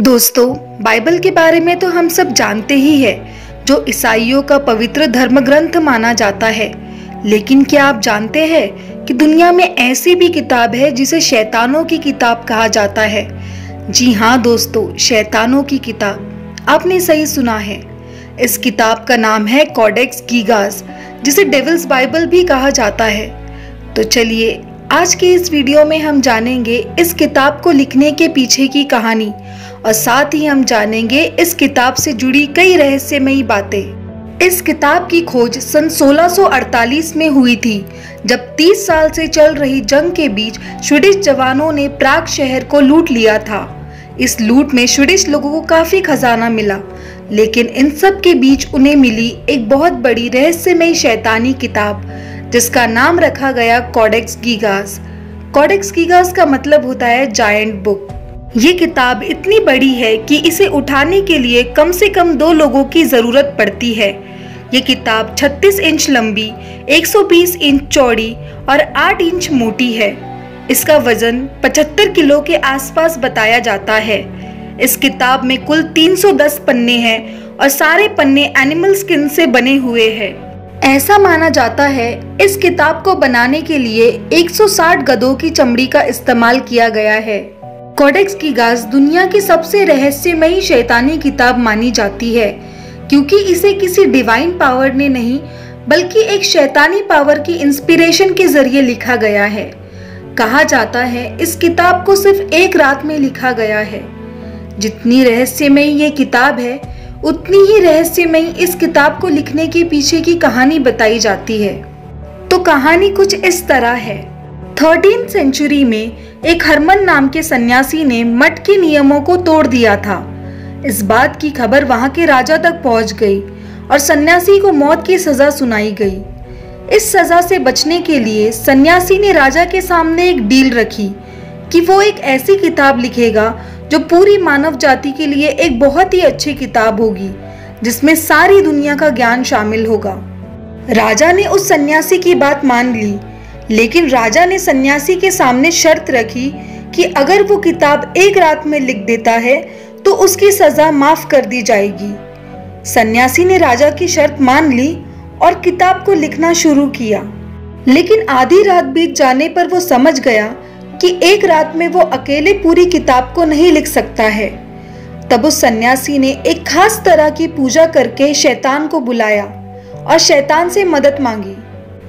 दोस्तों, बाइबल के बारे में तो हम सब जानते ही हैं, जो ईसाइयों का पवित्र धर्म ग्रंथ माना जाता है। लेकिन क्या आप जानते हैं कि दुनिया में ऐसी भी किताब है जिसे शैतानों की किताब कहा जाता है? जी हाँ दोस्तों, शैतानों की किताब। आपने सही सुना है। इस किताब का नाम है कॉडेक्स गीगास, जिसे डेविल्स बाइबल भी कहा जाता है। तो चलिए आज के इस वीडियो में हम जानेंगे इस किताब को लिखने के पीछे की कहानी और साथ ही हम जानेंगे इस किताब से जुड़ी कई रहस्यमयी बातें। इस किताब की खोज सन 1648 में हुई थी, जब 30 साल से चल रही जंग के बीच स्वीडिश जवानों ने प्राग शहर को लूट लिया था। इस लूट में स्वीडिश लोगों को काफ़ी खजाना मिला, लेकिन इन सब के बीच उन्हें मिली एक बहुत बड़ी रहस्यमयी शैतानी किताब जिसका नाम रखा गया कॉडेक्स गीगास कॉडेक्स गीगास का मतलब होता है जायंट बुक ये किताब इतनी बड़ी है कि इसे उठाने के लिए कम से कम दो लोगों की ज़रूरत पड़ती है। ये किताब 36 इंच लंबी 120 इंच चौड़ी और 8 इंच मोटी है। इसका वज़न 75 किलो के आसपास बताया जाता है। इस किताब में कुल 310 पन्ने हैं और सारे पन्ने एनिमल स्किन से बने हुए हैं। ऐसा माना जाता है, इस किताब को बनाने के लिए 160 गधों की चमड़ी का इस्तेमाल किया गया है। कोडेक्स की गाज दुनिया की सबसे रहस्यमयी शैतानी किताब मानी जाती है, क्योंकि इसे किसी डिवाइन पावर ने नहीं, बल्कि एक शैतानी पावर की इंस्पिरेशन के ज़रिए लिखा गया है। कहा जाता है, इस किताब को सिर्फ़ एक रात में लिखा गया है। जितनी रहस्यमयी ये किताब है उतनी ही रहस्यमयी इस किताब को लिखने के पीछे की कहानी बताई जाती है। तो कहानी कुछ इस तरह है। थर्टीन सेंचुरी में एक हरमन नाम के सन्यासी ने मठ के नियमों को तोड़ दिया था। इस बात की खबर वहाँ के राजा तक पहुँच गई और सन्यासी को मौत की सजा सुनाई गई। इस सजा से बचने के लिए सन्यासी ने राजा के सामने एक डील रखी कि वो एक ऐसी किताब लिखेगा जो पूरी मानव जाति के लिए एक बहुत ही अच्छी किताब होगी, जिसमें सारी दुनिया का ज्ञान शामिल होगा। राजा ने उस सन्यासी की बात मान ली, लेकिन राजा ने सन्यासी के सामने शर्त रखी कि अगर वो किताब एक रात में लिख देता है तो उसकी सजा माफ़ कर दी जाएगी। सन्यासी ने राजा की शर्त मान ली और किताब को लिखना शुरू किया। लेकिन आधी रात बीत जाने पर वो समझ गया कि एक रात में वो अकेले पूरी किताब को नहीं लिख सकता है। तब उस सन्यासी ने एक खास तरह की पूजा करके शैतान को बुलाया और शैतान से मदद मांगी।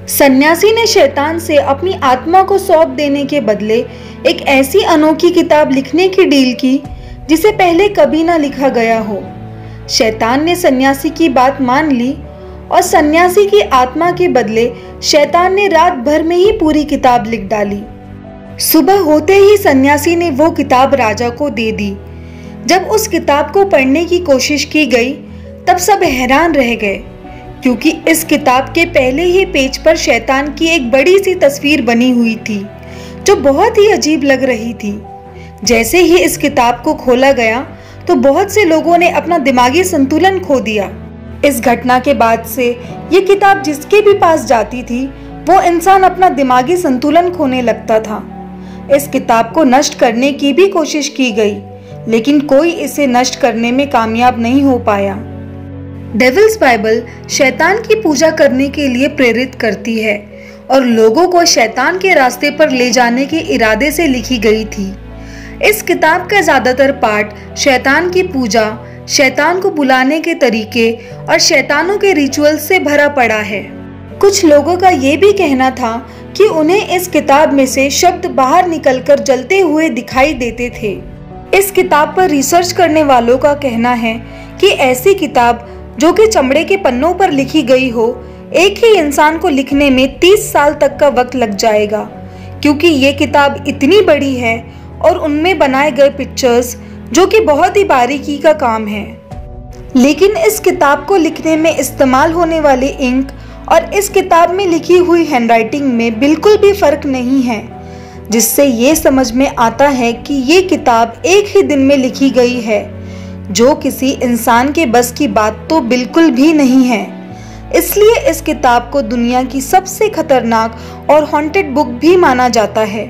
सन्यासी ने शैतान से अपनी आत्मा को सौंप देने के बदले एक ऐसी अनोखी किताब लिखने की डील की, जिसे पहले कभी ना लिखा गया हो। शैतान ने सन्यासी की बात मान ली और सन्यासी की आत्मा के बदले शैतान ने रात भर में ही पूरी किताब लिख डाली। सुबह होते ही सन्यासी ने वो किताब राजा को दे दी। जब उस किताब को पढ़ने की कोशिश की गई, तब सब हैरान रह गए, क्योंकि इस किताब के पहले ही पेज पर शैतान की एक बड़ी सी तस्वीर बनी हुई थी, जो बहुत ही अजीब लग रही थी। जैसे ही इस किताब को खोला गया तो बहुत से लोगों ने अपना दिमागी संतुलन खो दिया। इस घटना के बाद से ये किताब जिसके भी पास जाती थी, वो इंसान अपना दिमागी संतुलन खोने लगता था। इस किताब को नष्ट करने की भी कोशिश की गई, लेकिन कोई इसे नष्ट करने में कामयाब नहीं हो पाया। डेविल्स बाइबल शैतान की पूजा करने के लिए प्रेरित करती है, और लोगों को शैतान के रास्ते पर ले जाने के इरादे से लिखी गई थी। इस किताब का ज़्यादातर पार्ट शैतान की पूजा, शैतान को बुलाने के तरीके और शैतानों के रिचुअल से भरा पड़ा है। कुछ लोगों का ये भी कहना था कि उन्हें इस किताब में से शब्द बाहर निकलकर जलते हुए दिखाई देते थे। इस किताब पर रिसर्च करने वालों का कहना है कि ऐसी किताब, जो कि चमड़े के पन्नों पर लिखी गई हो, एक ही इंसान को लिखने में 30 साल तक का वक्त लग जाएगा, क्योंकि ये किताब इतनी बड़ी है और उनमें बनाए गए पिक्चर्स जो कि बहुत ही बारीकी का काम है। लेकिन इस किताब को लिखने में इस्तेमाल होने वाली इंक और इस किताब में लिखी हुई हैंडराइटिंग में बिल्कुल भी फ़र्क नहीं है, जिससे ये समझ में आता है कि ये किताब एक ही दिन में लिखी गई है। जो किसी इंसान के बस की बात तो बिल्कुल भी नहीं है। इसलिए इस किताब को दुनिया की सबसे खतरनाक और हॉन्टेड बुक भी माना जाता है।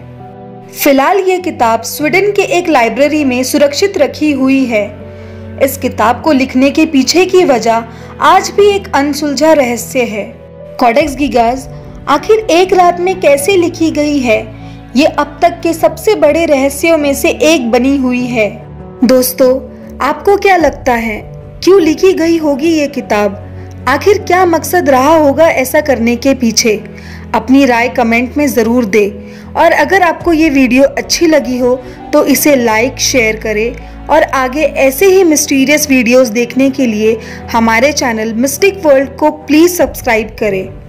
फ़िलहाल ये किताब स्वीडन के एक लाइब्रेरी में सुरक्षित रखी हुई है। इस किताब को लिखने के पीछे की वजह आज भी एक अनसुलझा रहस्य है। कॉडेक्स गिगाज आखिर एक रात में कैसे लिखी गई है? ये अब तक के सबसे बड़े रहस्यों में से एक बनी हुई है। दोस्तों, आपको क्या लगता है, क्यों लिखी गई होगी ये किताब? आखिर क्या मकसद रहा होगा ऐसा करने के पीछे? अपनी राय कमेंट में ज़रूर दे। और अगर आपको ये वीडियो अच्छी लगी हो तो इसे लाइक शेयर करें। और आगे ऐसे ही मिस्टीरियस वीडियोस देखने के लिए हमारे चैनल मिस्टिक वर्ल्ड को प्लीज़ सब्सक्राइब करें।